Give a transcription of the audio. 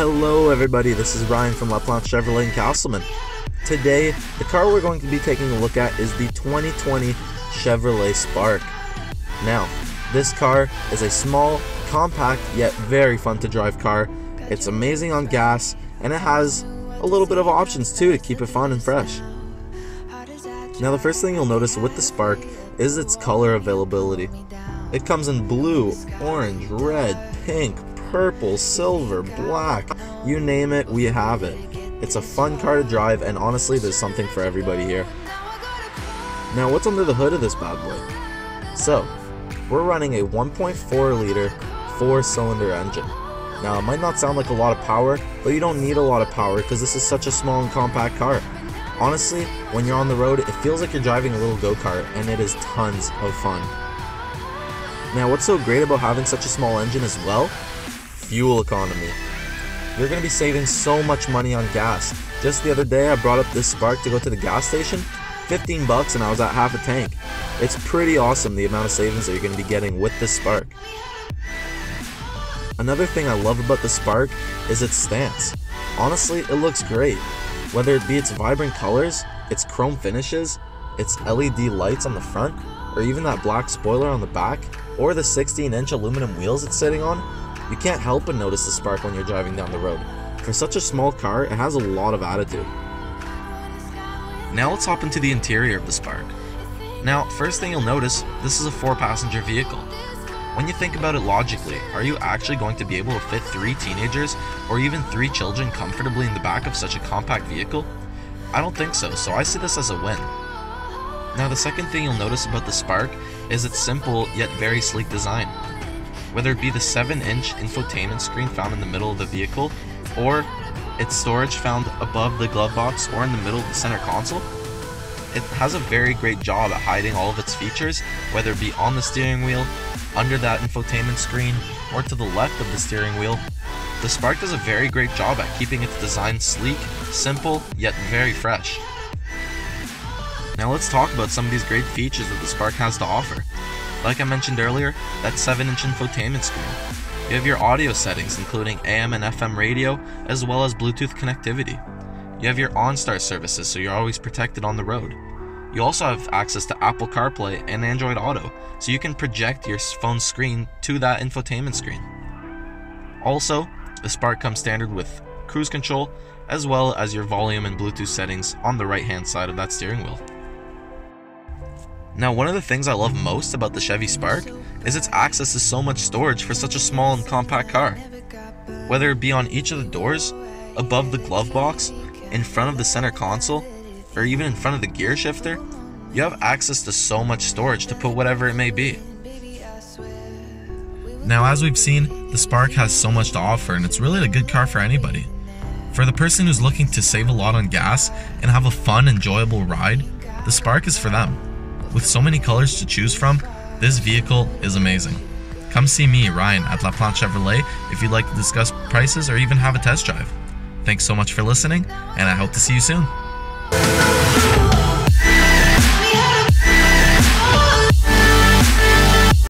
Hello everybody, this is Ryan from Laplante Chevrolet in Casselman. Today, the car we're going to be taking a look at is the 2020 Chevrolet Spark. Now, this car is a small, compact, yet very fun to drive car. It's amazing on gas, and it has a little bit of options too to keep it fun and fresh. Now the first thing you'll notice with the Spark is its color availability. It comes in blue, orange, red, pink, purple, silver, black, you name it, we have it. It's a fun car to drive and honestly there's something for everybody here. Now what's under the hood of this bad boy? So, we're running a 1.4 liter 4 cylinder engine. Now it might not sound like a lot of power, but you don't need a lot of power because this is such a small and compact car. Honestly, when you're on the road, it feels like you're driving a little go-kart and it is tons of fun. Now what's so great about having such a small engine as well? Fuel economy. You're going to be saving so much money on gas. Just the other day I brought up this Spark to go to the gas station, 15 bucks and I was at half a tank. It's pretty awesome the amount of savings that you're going to be getting with this Spark. Another thing I love about the Spark is its stance. Honestly, it looks great. Whether it be its vibrant colors, its chrome finishes, its LED lights on the front, or even that black spoiler on the back, or the 16 inch aluminum wheels it's sitting on, you can't help but notice the spark when you're driving down the road. For such a small car, it has a lot of attitude. Now let's hop into the interior of the Spark. Now, first thing you'll notice, this is a four passenger vehicle. When you think about it logically, are you actually going to be able to fit three teenagers or even three children comfortably in the back of such a compact vehicle? I don't think so, so I see this as a win. Now the second thing you'll notice about the Spark is its simple yet very sleek design. Whether it be the 7 inch infotainment screen found in the middle of the vehicle, or its storage found above the glove box or in the middle of the center console, it has a very great job at hiding all of its features, whether it be on the steering wheel, under that infotainment screen, or to the left of the steering wheel. The Spark does a very great job at keeping its design sleek, simple, yet very fresh. Now let's talk about some of these great features that the Spark has to offer. Like I mentioned earlier, that 7-inch infotainment screen. You have your audio settings including AM and FM radio, as well as Bluetooth connectivity. You have your OnStar services so you're always protected on the road. You also have access to Apple CarPlay and Android Auto, so you can project your phone screen to that infotainment screen. Also, the Spark comes standard with cruise control, as well as your volume and Bluetooth settings on the right hand side of that steering wheel. Now, one of the things I love most about the Chevy Spark is its access to so much storage for such a small and compact car. Whether it be on each of the doors, above the glove box, in front of the center console, or even in front of the gear shifter, you have access to so much storage to put whatever it may be. Now, as we've seen, the Spark has so much to offer and it's really a good car for anybody. For the person who's looking to save a lot on gas and have a fun, enjoyable ride, the Spark is for them. With so many colors to choose from, this vehicle is amazing. Come see me, Ryan, at Laplante Chevrolet if you'd like to discuss prices or even have a test drive. Thanks so much for listening, and I hope to see you soon.